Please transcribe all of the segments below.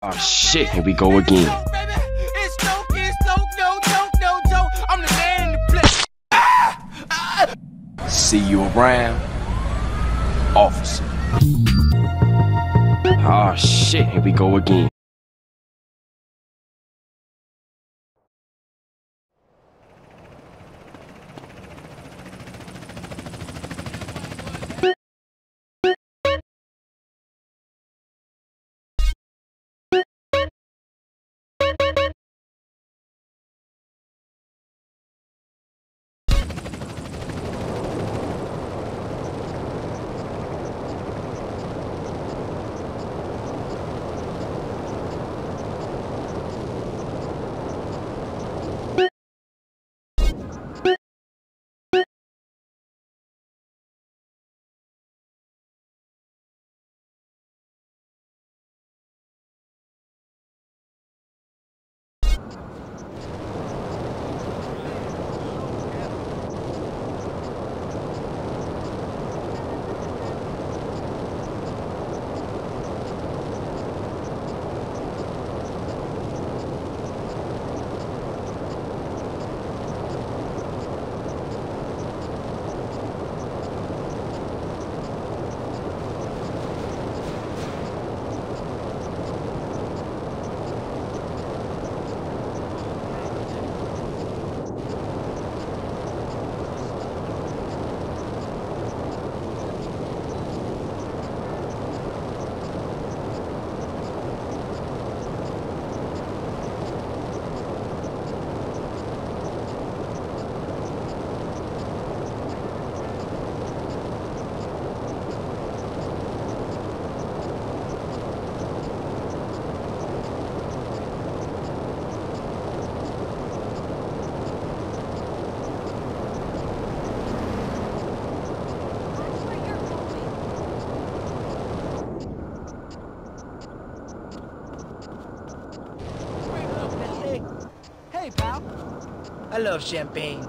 Oh shit, here we go again. Ah! See you around, officer. Oh shit, here we go again. I love champagne.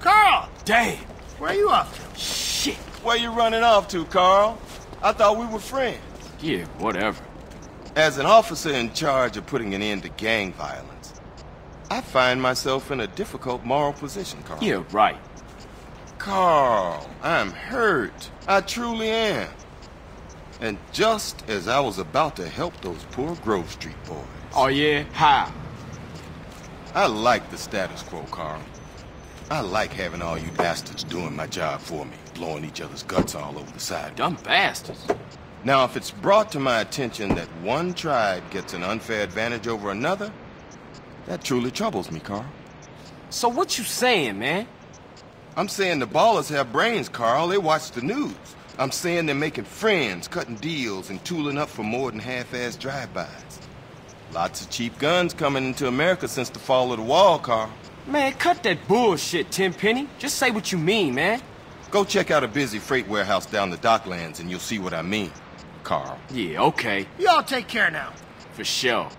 Carl! Damn! Where are you off to? Shit! Where you running off to, Carl? I thought we were friends. Yeah, whatever. As an officer in charge of putting an end to gang violence, I find myself in a difficult moral position, Carl. Yeah, right. Carl, I'm hurt. I truly am. And just as I was about to help those poor Grove Street boys, Oh yeah? How? I like the status quo, Carl. I like having all you bastards doing my job for me, blowing each other's guts all over the side. Dumb bastards. Now, if it's brought to my attention that one tribe gets an unfair advantage over another, that truly troubles me, Carl. So what you saying, man? I'm saying the Ballas have brains, Carl. They watch the news. I'm saying they're making friends, cutting deals, and tooling up for more than half-assed drive-bys. Lots of cheap guns coming into America since the fall of the wall, Carl. Man, cut that bullshit, Tenpenny. Just say what you mean, man. Go check out a busy freight warehouse down the docklands and you'll see what I mean, Carl. Yeah, okay. Y'all take care now. For sure.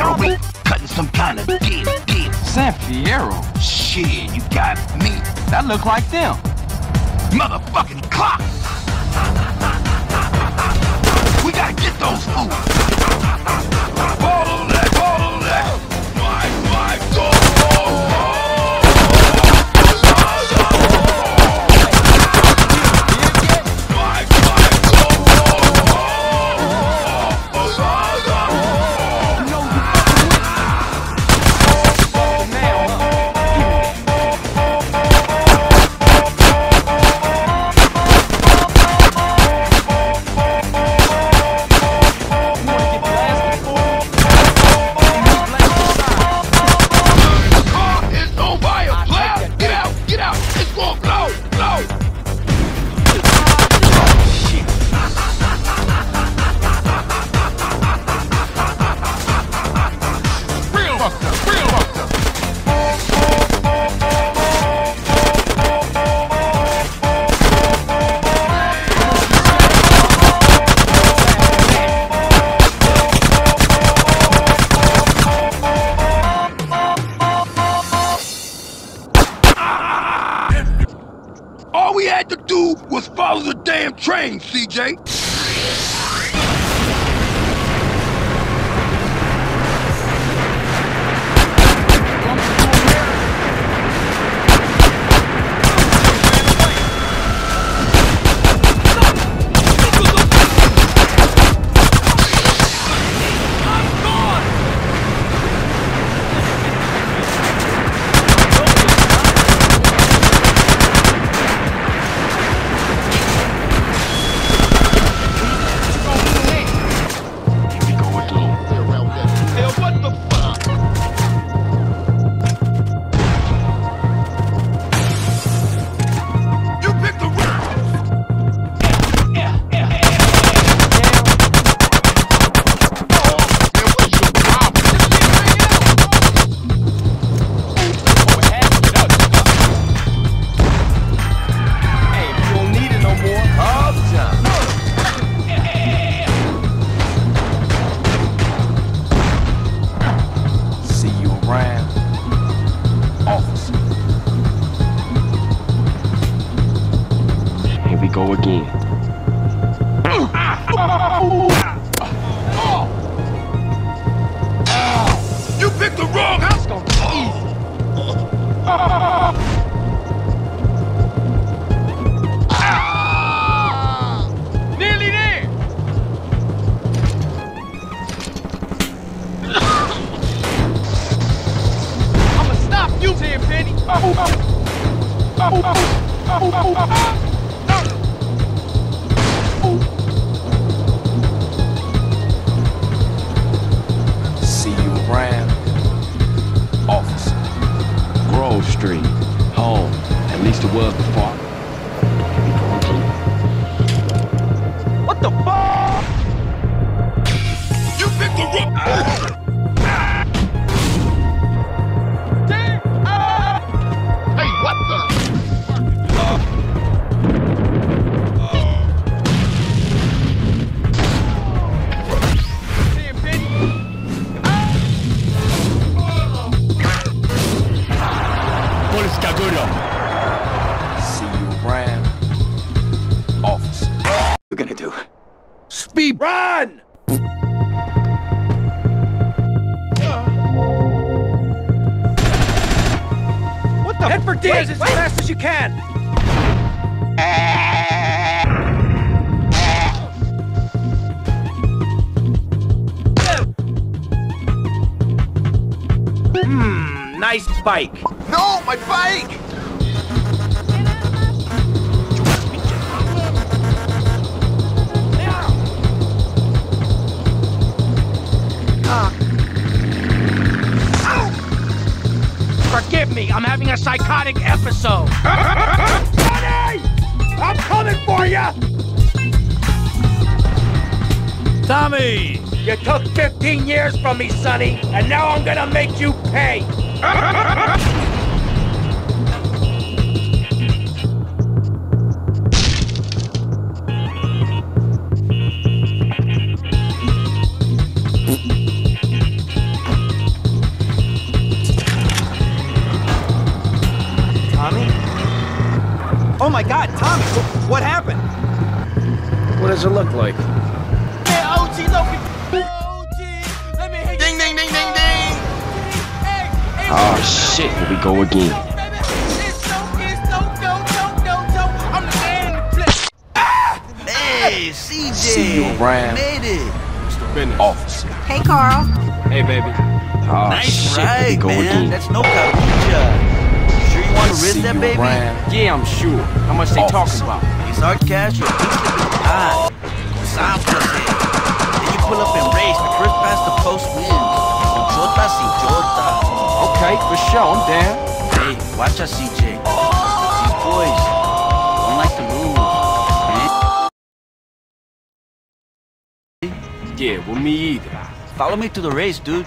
Cutting some kind of deal, deal. San Fierro. Shit, you got me. That look like them. Motherfucking clock! We gotta get those fools! be run. What the? Head for Diaz as fast as you can. Hmm, nice bike. No, my bike! Forgive me, I'm having a psychotic episode. Sonny! I'm coming for you! Tommy! You took 15 years from me, Sonny, and now I'm gonna make you pay. The flip! Hey, CJ. See you around. Made it. Mr. Bennett. Officer. Hey, Carl. Hey, baby. Oh nice shit, here ride, go man. again. That's no carucha. Sure you want to See risk that, baby? around. Yeah, I'm sure. How much they talking about? It's our cash or Sample Then you pull up and race. The first past the post wins. Jota si Jota. Okay, for sure, I'm down. Hey, watch us, CJ. These boys don't like to lose. Man. Yeah, well, me either. Follow me to the race, dude.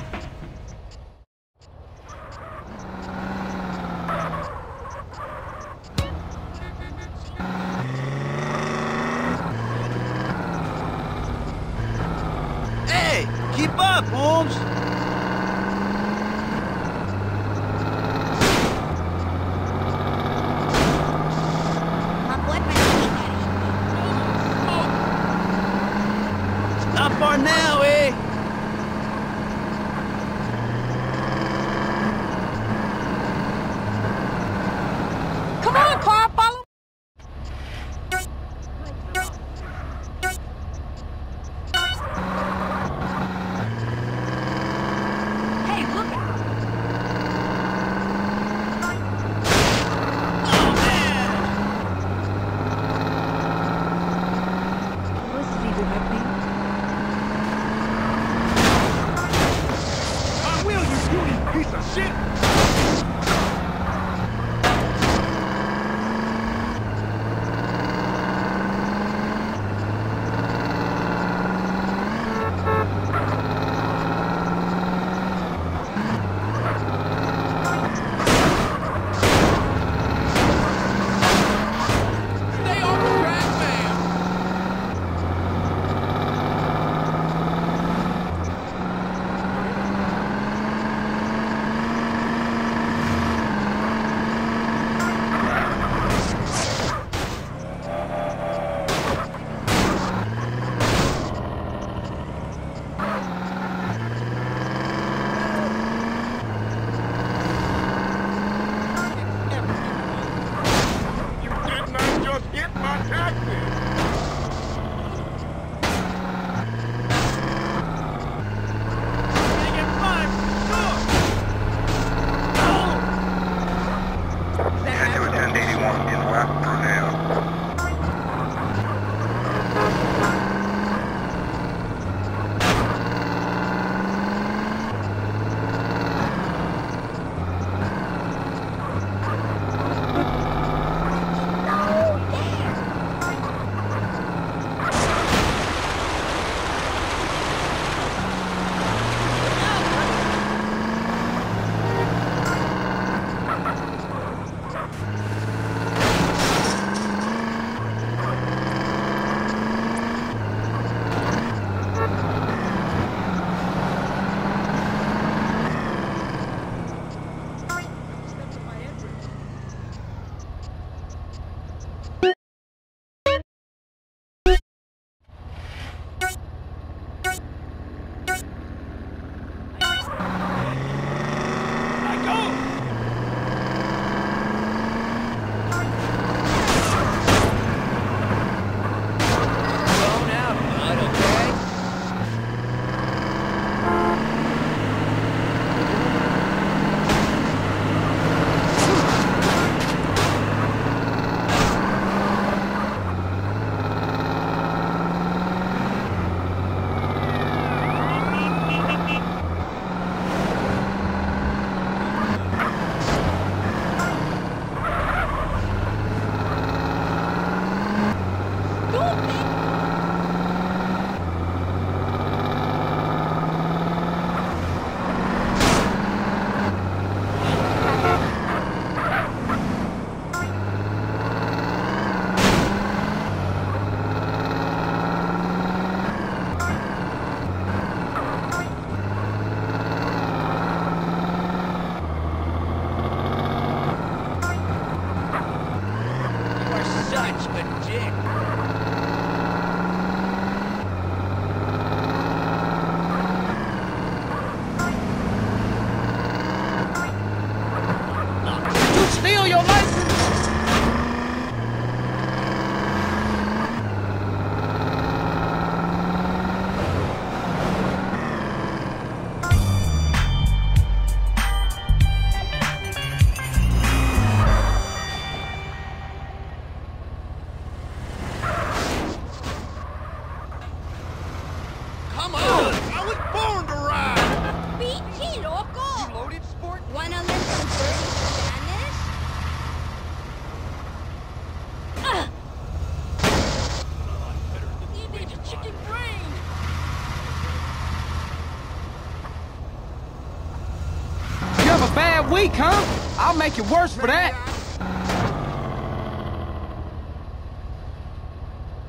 I'll make it worse for that.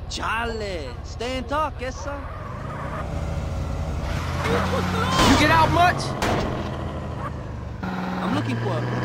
Chale. Stay and talk, yes, sir. You get out much? I'm looking for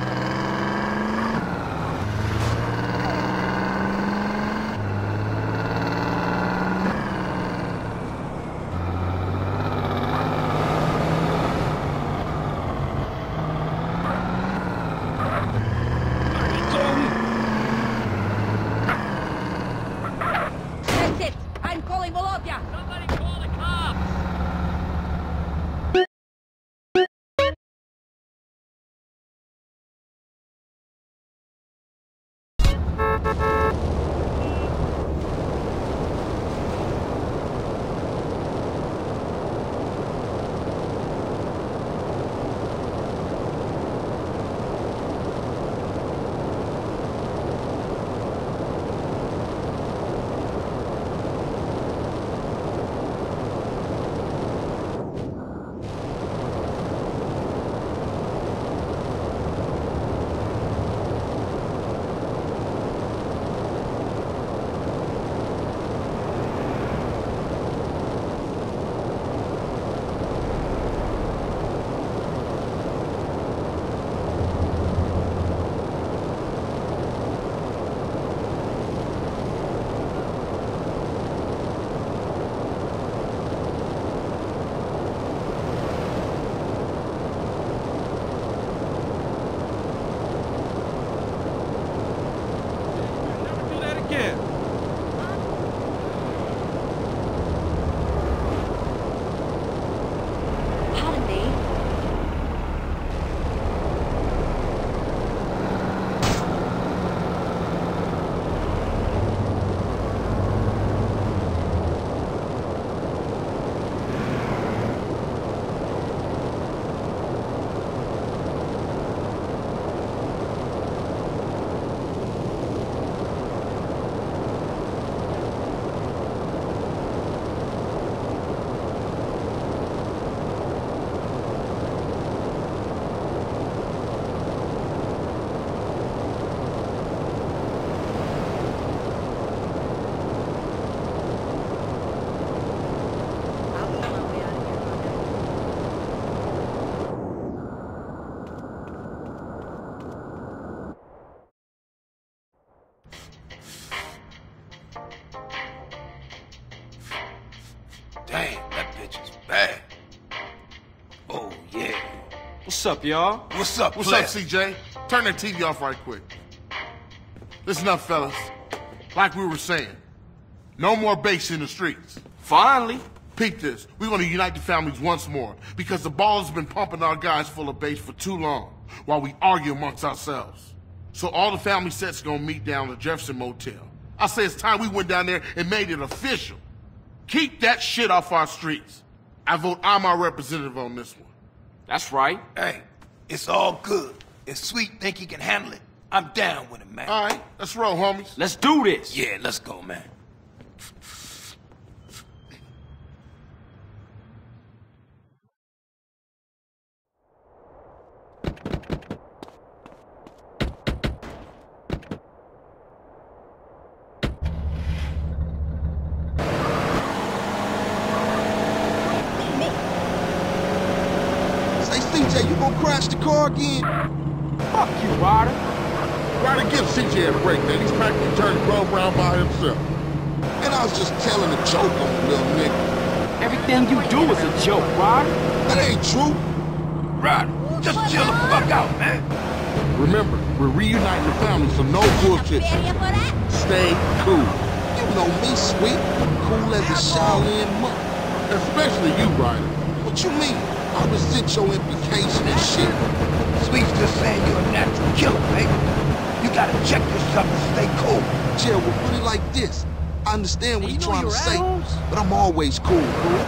What's up, y'all? What's up, What's player? up, CJ? Turn that TV off right quick. Listen up, fellas. Like we were saying, no more base in the streets. Finally. Peep this. We're gonna unite the families once more because the Ballas been pumping our guys full of base for too long while we argue amongst ourselves. So all the family sets gonna meet down at the Jefferson Motel. I say it's time we went down there and made it official. Keep that shit off our streets. I vote I'm our representative on this one. That's right. Hey, it's all good. If Sweet think he can handle it, I'm down with it, man. All right, let's roll, homies. Let's do this. Yeah, let's go, man. Say, CJ, you gonna crash the car again? Fuck you, Ryder. Ryder, give CJ a break, man. He's practically turned pro brown by himself. And I was just telling a joke on the little nigga. Everything you do is a joke, Ryder. That ain't true. Ryder, just chill the fuck out, man. Remember, we're reuniting the family, so no bullshit. Ready for that? Stay cool. You know me, sweet. Cool as a Shaolin monk. Especially you, Ryder. What you mean? I resent your implication and shit. Sweet's just saying you're a natural killer, baby. You gotta check yourself and stay cool. Chill, we'll put it like this. I understand what know trying to say, but I'm always cool, cool.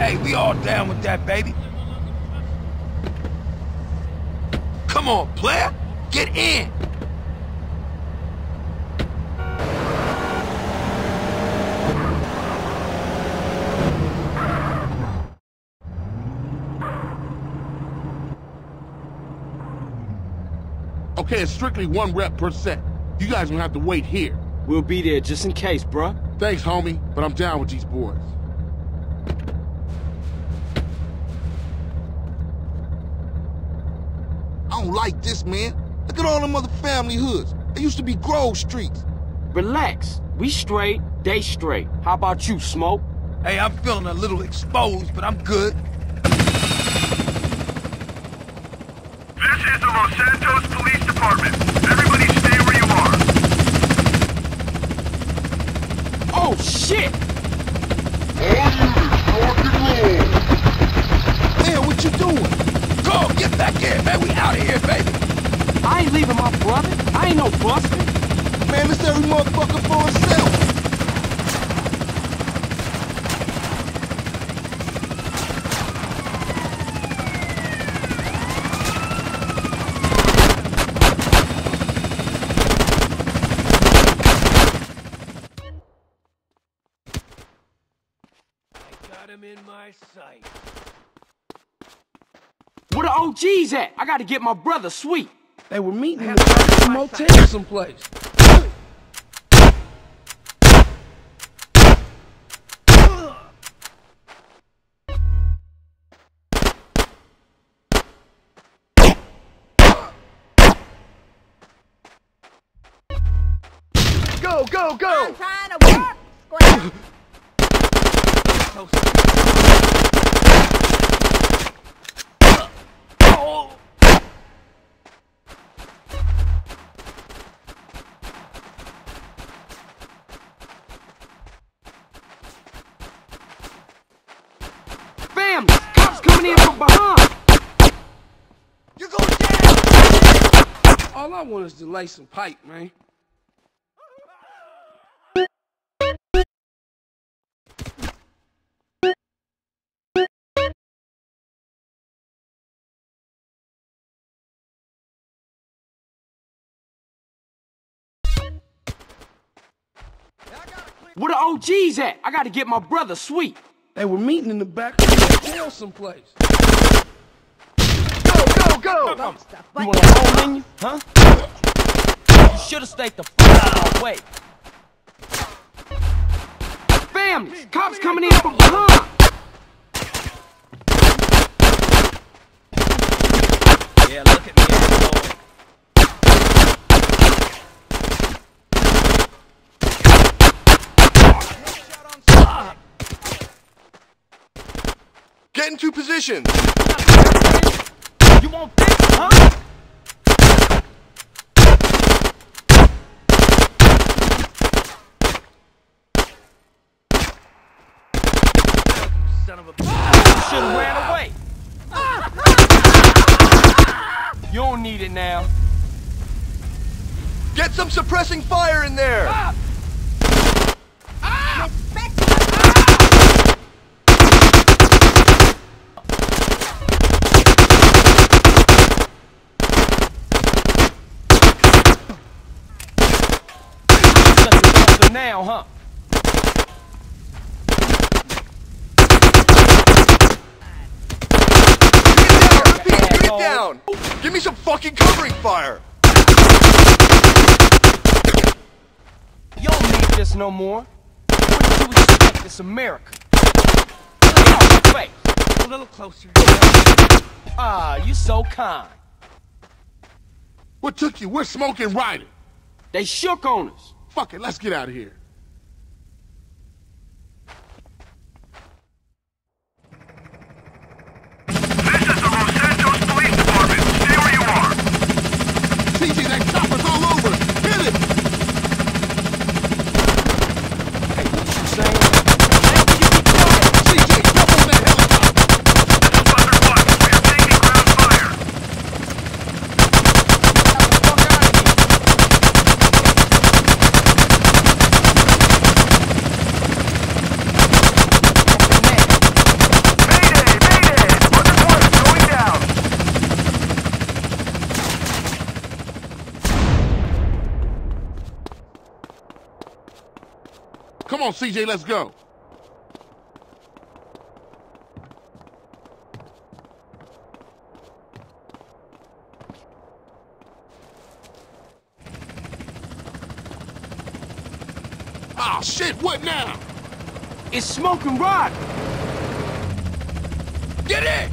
Hey, we all down with that, baby. Come on, player. Get in. Okay, it's strictly one rep per set. You guys gonna have to wait here. We'll be there just in case, bruh. Thanks, homie, but I'm down with these boys. I don't like this, man. Look at all them other family hoods. They used to be Grove Streets. Relax. We straight, they straight. How about you, Smoke? Hey, I'm feeling a little exposed, but I'm good. This is the Los Santos Police Department. Everybody stay where you are. Oh, shit! Man, what you doing? Go, get back in, man. We out of here, baby. I ain't leaving my brother. I ain't no buster. Man, it's every motherfucker for himself. Got him in my sight. Where the OGs at? I gotta get my brother sweet. They were meeting in the motel someplace. Go, go, go! I'm trying to work. Square. All I want is to lay some pipe, man. Where the OGs at? I gotta get my brother sweet. They were meeting in the back of the motel someplace. Go, go, go! You want a hole in you? Huh? You should've stayed the fuck out of my way. Family! Cops coming in from behind! Yeah, look at me, asshole. Get into position. You huh? Son of a Should've ran away. You don't need it now. Get some suppressing fire in there. Just a buster now, huh? Get down. Give me some fucking covering fire. You don't need this no more. What did you expect? It's America. Get face. A little closer. Ah, you so kind. What took you? We're Smoke and Ryder. They shook on us. Fuck it, let's get out of here. This is the Los Santos Police Department. Stay where you are. CJ, that chopper's all over. Hit it. Hey, what you saying? CJ, jump on that helicopter. Buster One, we are taking ground fire. Get the fuck out of here. Mayday! Mayday! Buster One is going down. Come on, CJ, let's go. Ah, shit, what now? It's smoking Rock! Get in!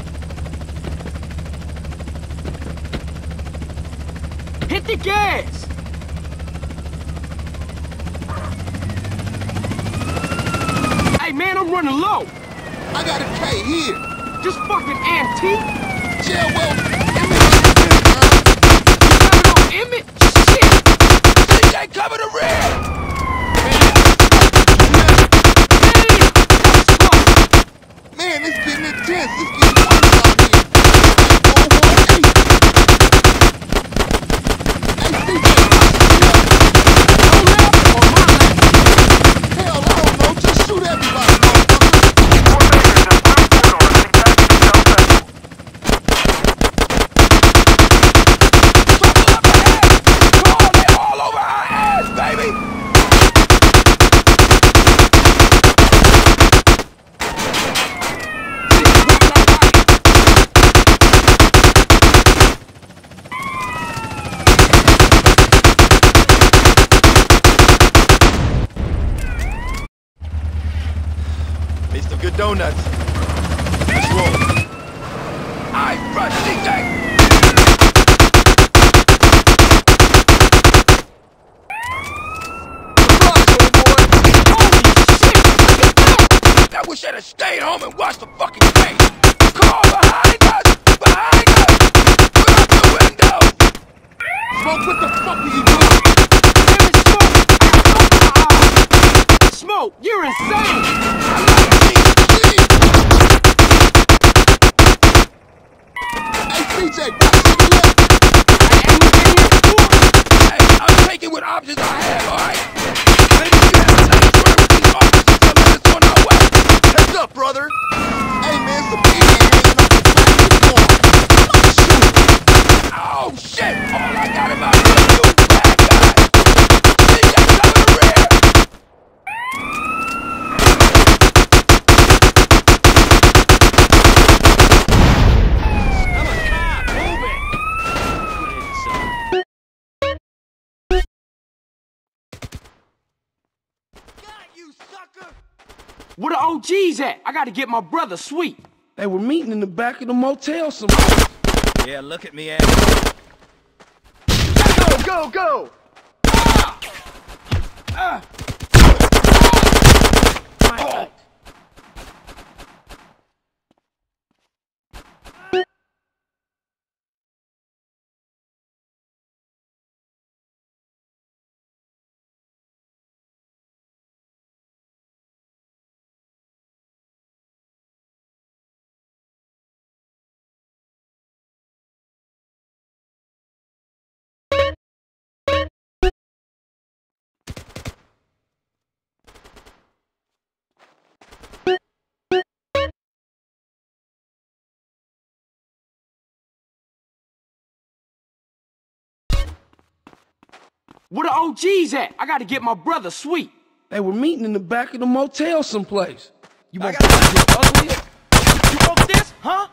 Hit the gas. Hey man, I'm running low. I got a K here. Just fucking antique. Jail well. Where the OGs at? I gotta get my brother sweet. They were meeting in the back of the motel somewhere. Yeah, look at me, ass. Go, go, go! Ah! Ah! Where the OGs at? I gotta get my brother sweet. They were meeting in the back of the motel someplace. You want to get ugly? You want this, huh?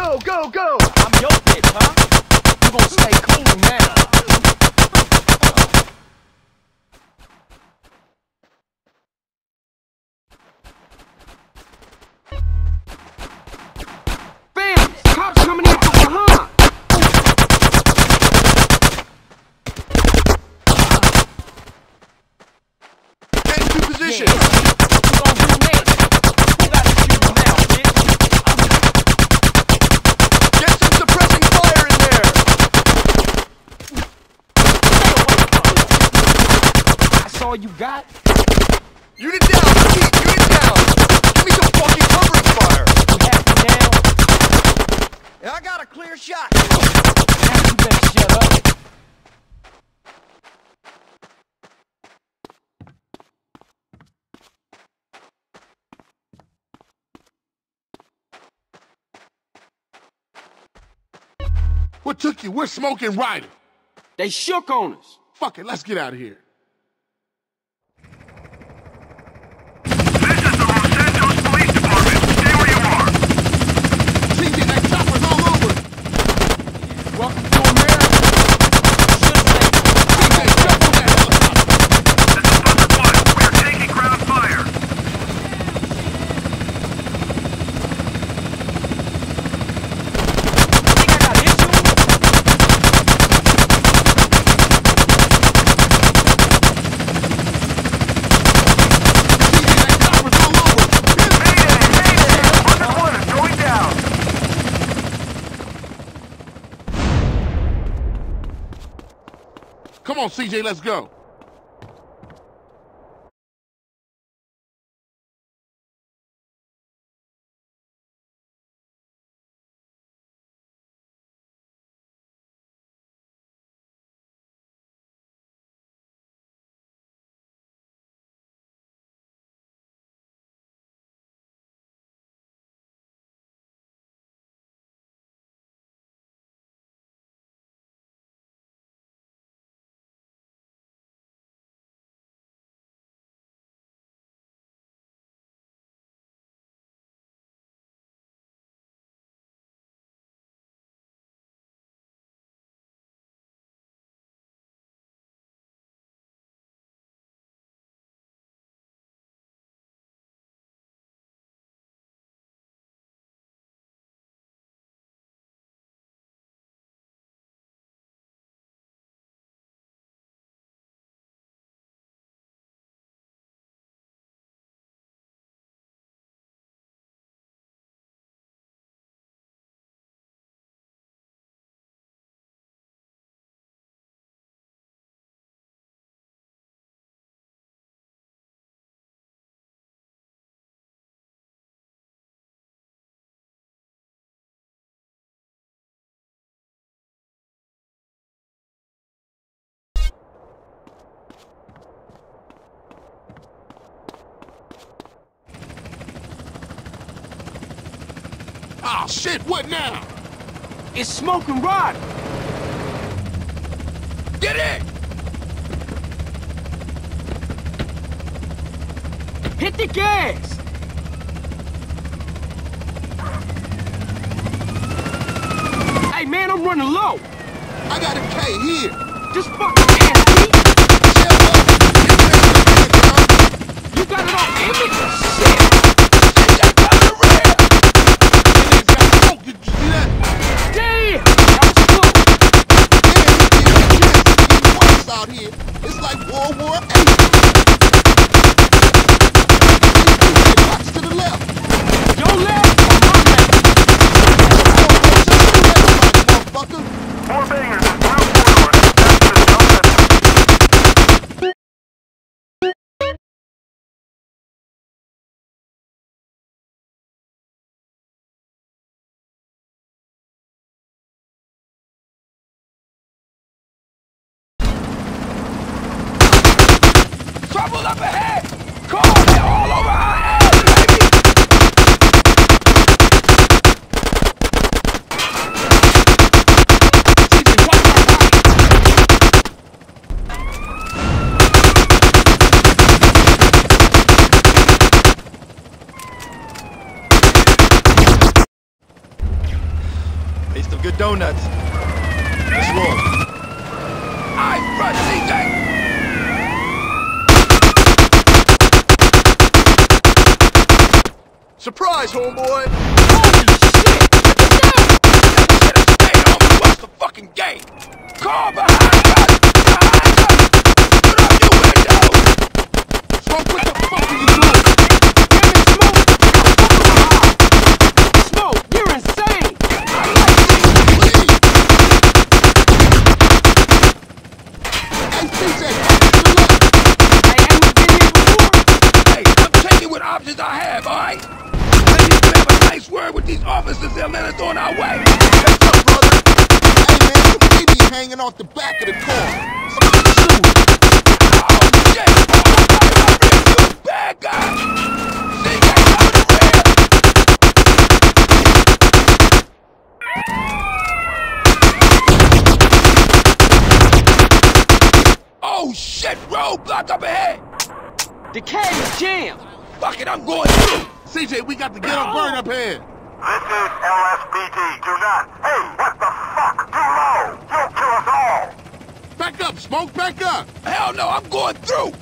Go, go, go! I'm your bitch, huh? You gonna stay cool now. took you. We're smoking right. They shook on us. Fuck it, let's get out of here. Come on, CJ, let's go. Ah, oh, shit, what now? It's Smoke and Rod! Get it! Hit the gas! Hey, man, I'm running low! I got a K here! Just fucking ass, You got it on image? Options I have, alright? Ladies can have a nice word with these officers they'll let us on our way. What's up, brother? Hey, man, some idiot hanging off the back of the car. Oh, shit! Oh, you bad guy! CJ, over the rear! Oh shit! Roadblock up ahead! The cab is jammed! Fuck it, I'm going through! CJ, we got to get ghetto burn up here. This is LSPD. Do not. Hey, what the fuck? Too low. You'll kill us all. Back up, Smoke, back up. Hell no, I'm going through!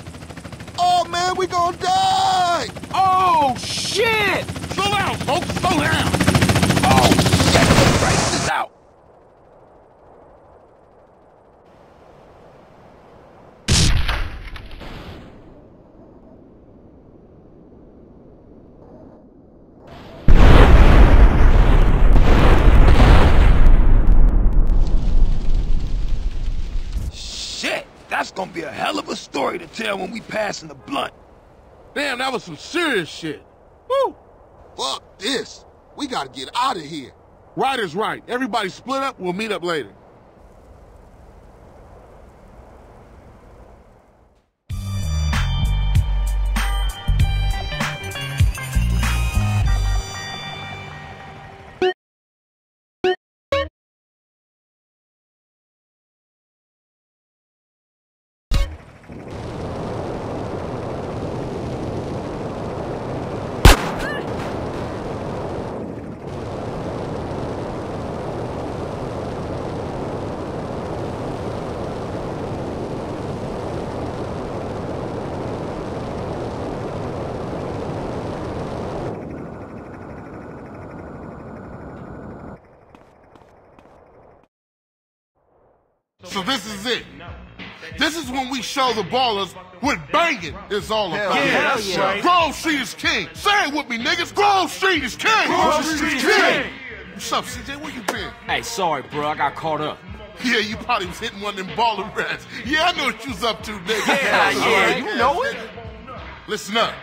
Oh, man, we gonna die. Oh, shit! Slow down, Smoke, slow down. Oh shit! The race is out! Shit! That's gonna be a hell of a story to tell when we pass in the blunt. Damn, that was some serious shit. Woo! Fuck this. We gotta get out of here. Right is right. Everybody split up. We'll meet up later. So this is it. This is when we show the Ballas what banging is all about. yeah, that's yeah. right. Grove Street is king. Say it with me, niggas. Grove Street is king. Grove Street is king. What's up, CJ? Where you been? Hey, sorry, bro, I got caught up. Yeah, you probably was hitting one of them baller rats. Yeah, I know what you was up to, nigga. Yeah, yeah, All right, you know it. Listen up.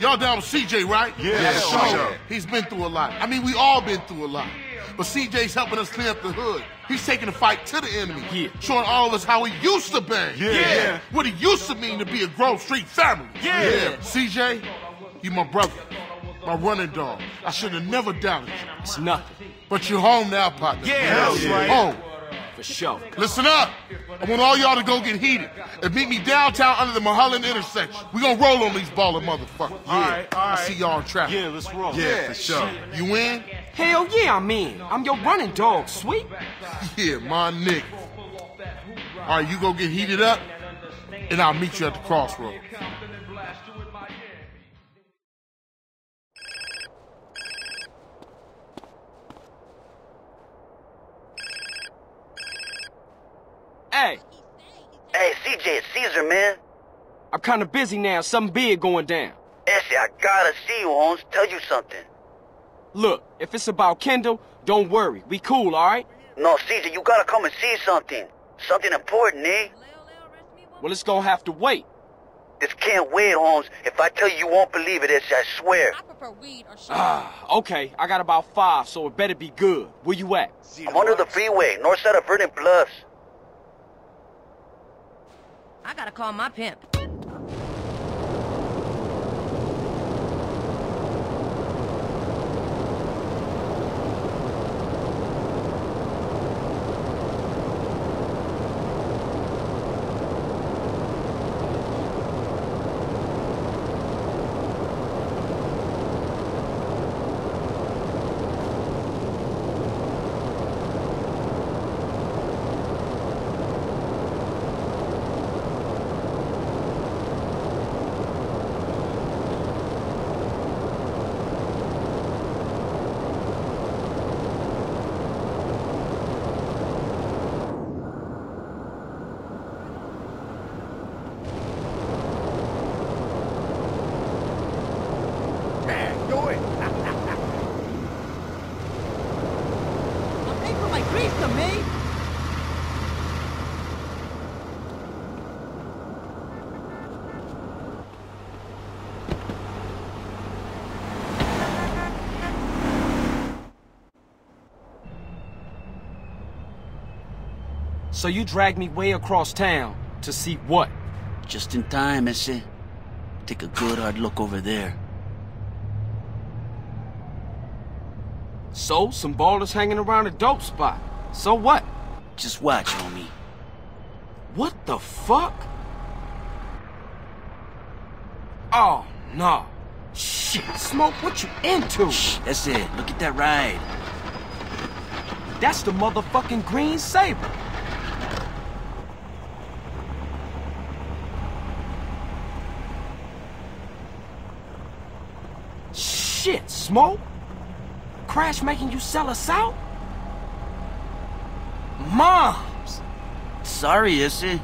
Y'all down with CJ, right? Yeah, Yeah, sure. sure. He's been through a lot. I mean, we all been through a lot. But CJ's helping us clean up the hood. He's taking the fight to the enemy. Yeah. Showing all of us how he used to bang. Yeah. Yeah. What it used to mean to be a Grove Street family. Yeah. CJ, you my brother. My running dog. I should have never doubted you. It's nothing, But you're home now, partner. Yeah, that's right. Home. Oh. for sure. Listen up. I want all y'all to go get heated and meet me downtown under the Mulholland intersection. We gonna roll on these baller motherfuckers. All right, all I see y'all in traffic. Yeah, let's roll. Yeah, for sure. You in? Hell yeah, I'm in. I'm your running dog, sweet. Yeah, my nigga. All right, you go get heated up, and I'll meet you at the crossroads. Hey, Hey, CJ, it's Cesar, man. I'm kind of busy now. Something big going down. Ese, I gotta see you, Holmes. Tell you something. Look, if it's about Kendl, don't worry. We cool, all right? No, Cesar, you gotta come and see something. Something important, eh? Well, it's gonna have to wait. This can't wait, Holmes. If I tell you, you won't believe it, ese, I swear. I prefer weed or shit. Ah, okay. I got about five, so it better be good. Where you at? I'm under the freeway, north side of Verdant Bluffs. I gotta call my pimp. So you dragged me way across town to see what? Just in time, ese. Take a good hard look over there. So, some Ballas hanging around a dope spot. So what? Just watch, homie. What the fuck? Oh, no. Shit, Smoke, what you into? Shh, that's it. Look at that ride. That's the motherfucking Green Sabre. Shit, Smoke? Crash making you sell us out? Moms! Sorry, ese.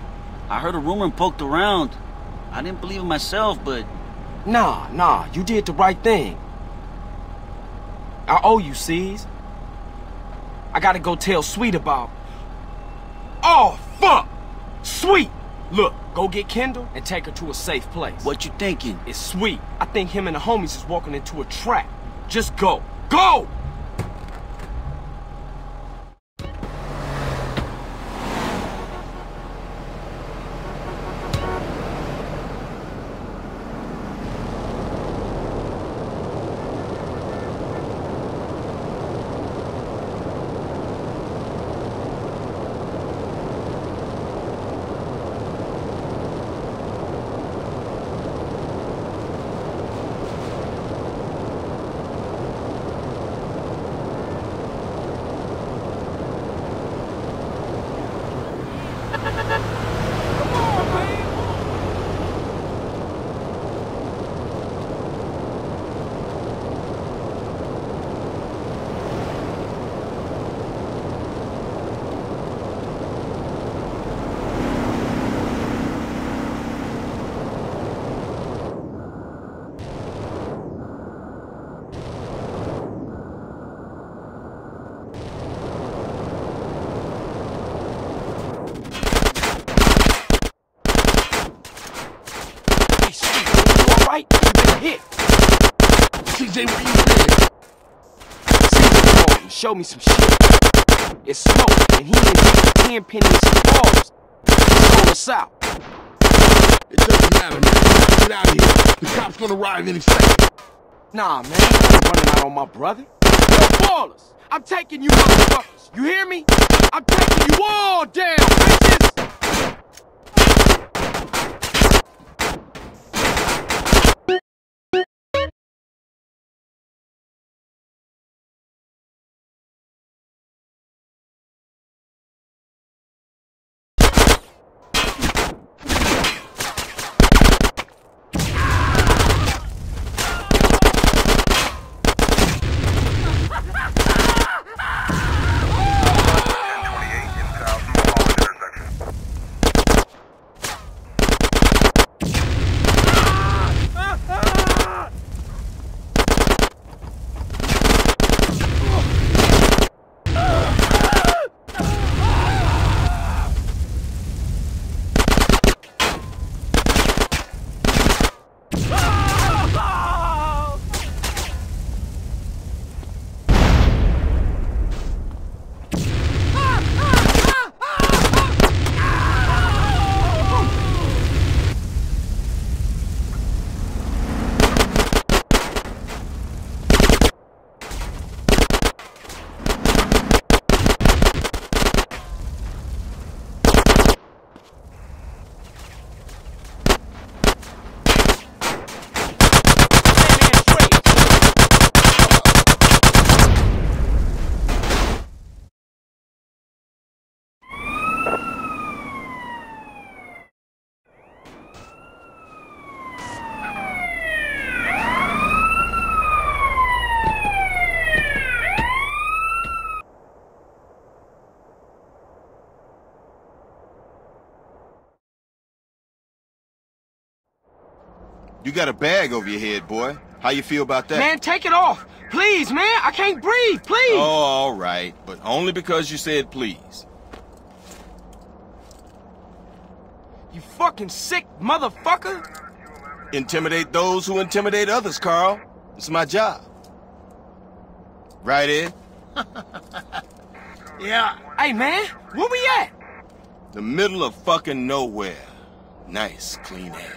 I heard a rumor and poked around. I didn't believe it myself, but... Nah, nah, you did the right thing. I owe you, C's. I gotta go tell Sweet about... Oh, fuck! Sweet! Look, go get Kendl and take her to a safe place. What you thinking? It's Sweet. I think him and the homies is walking into a trap. Just go. Go! Hey, Sweet, you alright? You been hit. CJ, where you been? CJ called and showed me some shit. It's Smoke, and he his Tenpenny and some Ballas. Sold us out. It doesn't matter, man. Get out of here. The cops gonna arrive any second. Nah, man, I ain't running out on my brother. Yo, Ballas, I'm taking you motherfuckers. You hear me? You got a bag over your head, boy. How you feel about that? Man, take it off. Please, man, I can't breathe, please. Oh, all right, but only because you said please. You fucking sick motherfucker. Intimidate those who intimidate others, Carl. It's my job. Right, Ed? Yeah. Hey, man, where we at? The middle of fucking nowhere. Nice, clean air.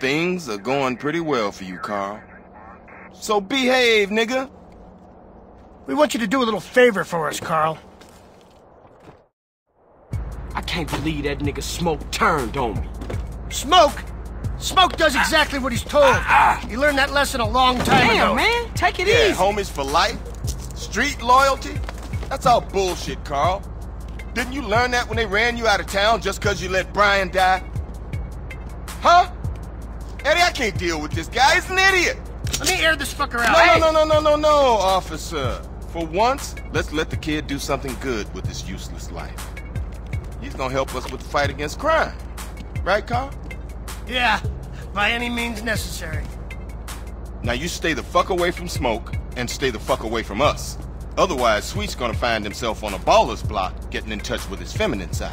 Things are going pretty well for you, Carl. So behave, nigga. We want you to do a little favor for us, Carl. I can't believe that nigga Smoke turned on me. Smoke? Smoke does exactly what he's told. Ah, ah. He learned that lesson a long time Damn, ago. man, take it Yeah, easy. homies for life. Street loyalty. That's all bullshit, Carl. Didn't you learn that when they ran you out of town just because you let Brian die? Huh? Eddie, I can't deal with this guy. He's an idiot. Let me air this fucker out. No, Hey! no, no, no, no, no, officer. For once, let's let the kid do something good with his useless life. He's gonna help us with the fight against crime. Right, Carl? Yeah, by any means necessary. Now you stay the fuck away from smoke and stay the fuck away from us. Otherwise, Sweet's gonna find himself on a baller's block getting in touch with his feminine side.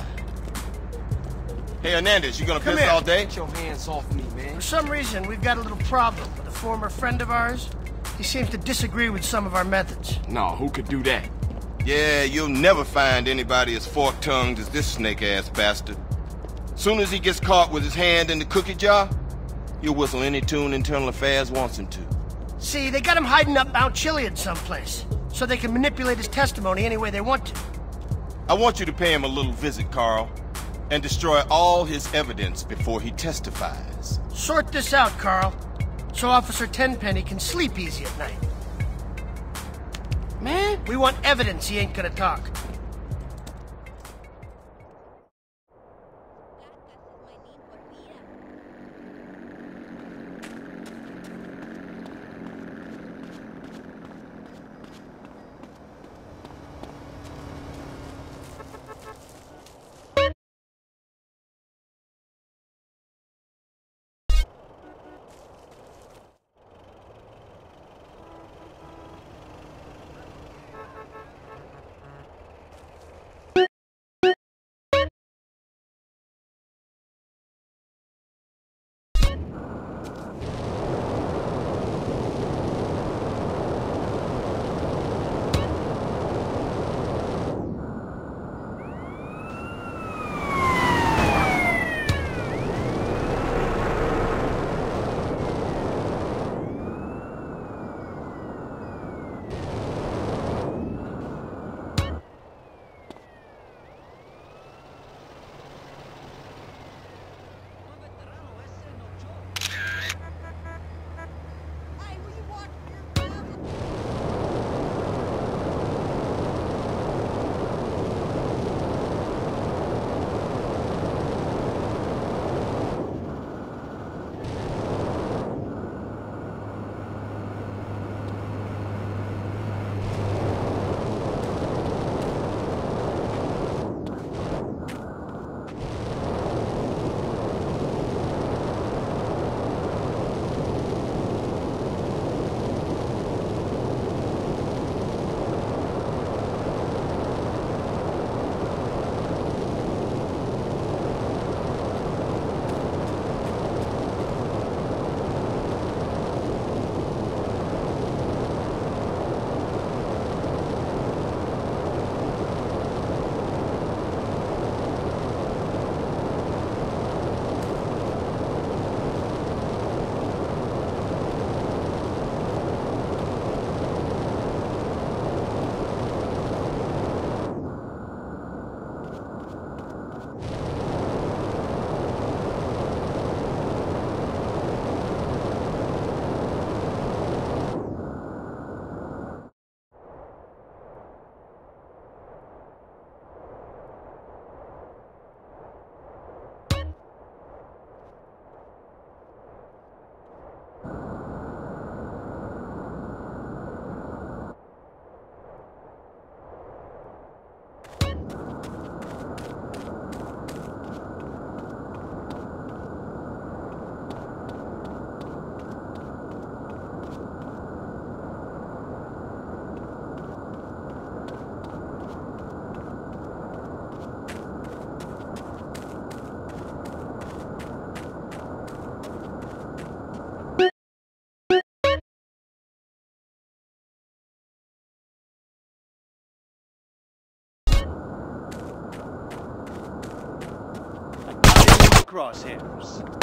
Hey, Hernandez, you gonna Come piss here. all day? Get your hands off me, man. For some reason, we've got a little problem with a former friend of ours. He seems to disagree with some of our methods. No, who could do that? Yeah, you'll never find anybody as fork-tongued as this snake-ass bastard. Soon as he gets caught with his hand in the cookie jar, he'll whistle any tune Internal Affairs wants him to. See, they got him hiding up Mount Chiliad someplace, so they can manipulate his testimony any way they want to. I want you to pay him a little visit, Carl, and destroy all his evidence before he testifies. Sort this out, Carl, so Officer Tenpenny can sleep easy at night. Man, We want evidence he ain't gonna talk. Crosshairs.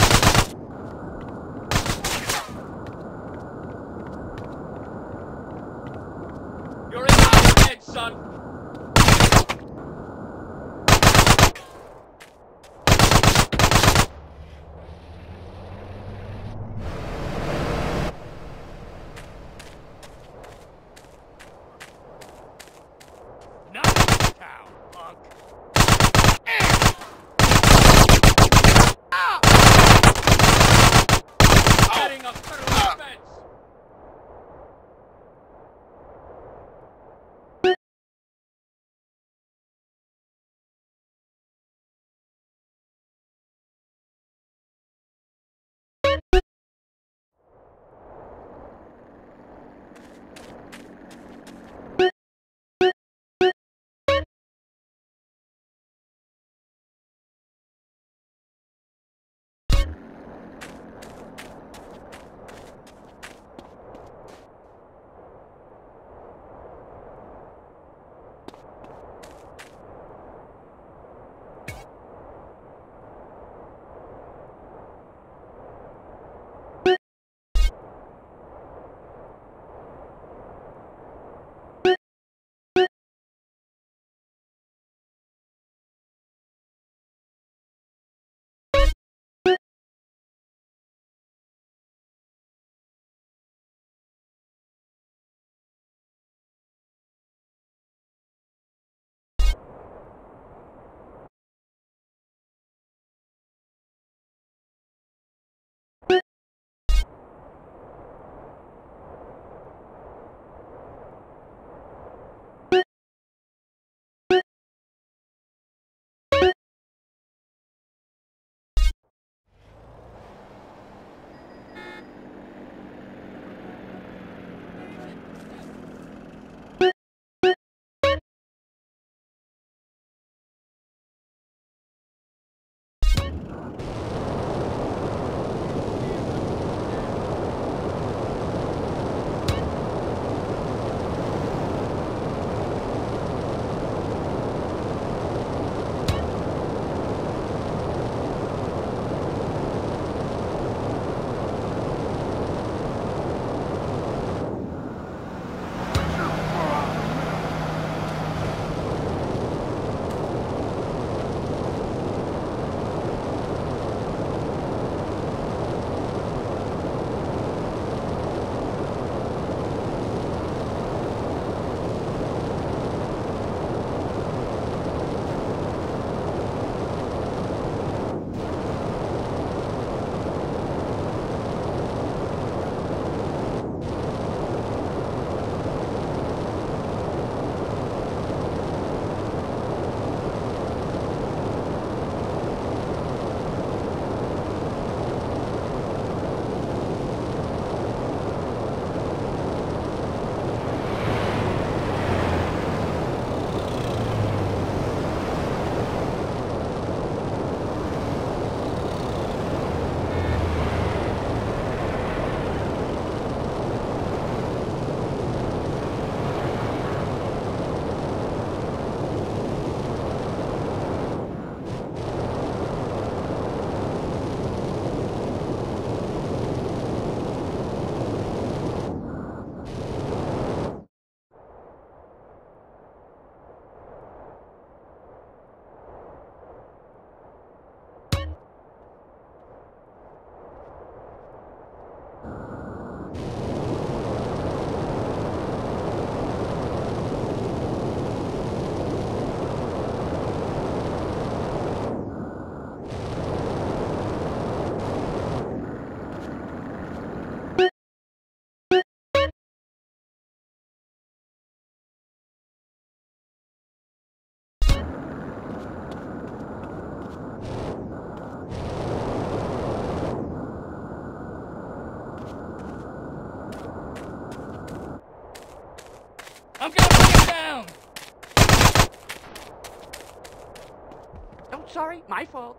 Sorry, my fault.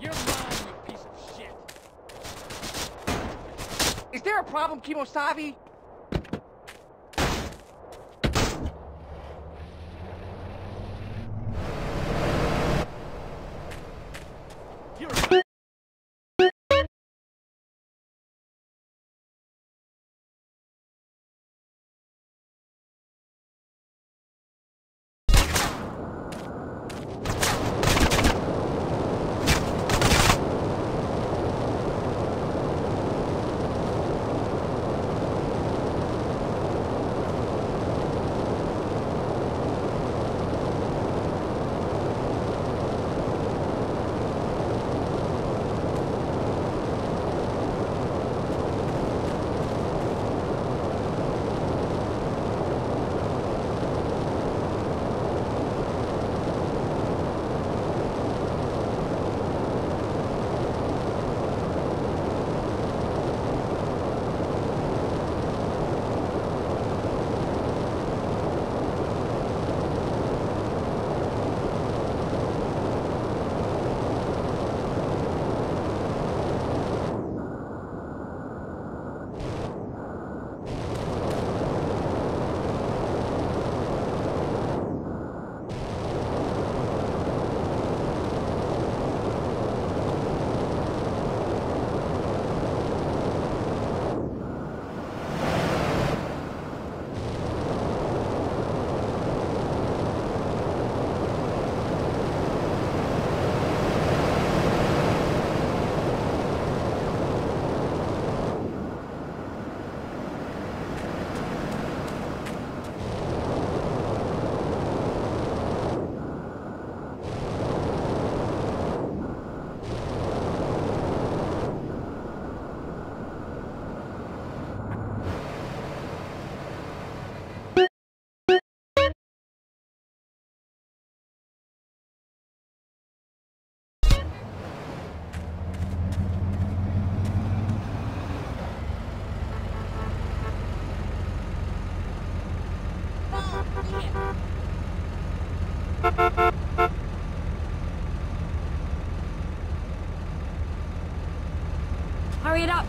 You're mine, you piece of shit! Is there a problem, Kimosabi?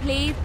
Hurry